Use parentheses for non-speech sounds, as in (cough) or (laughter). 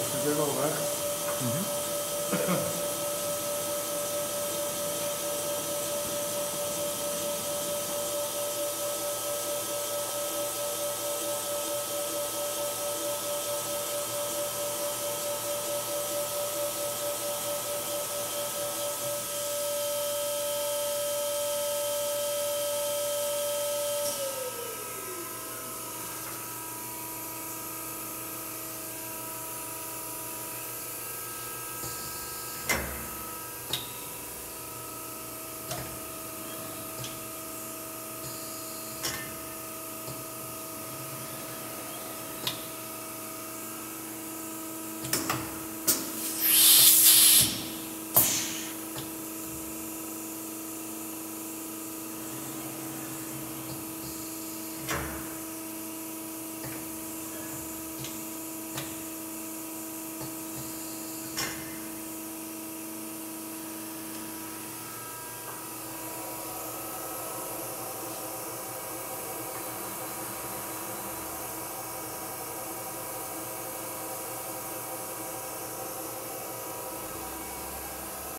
oxigênio ao Uhum. (coughs)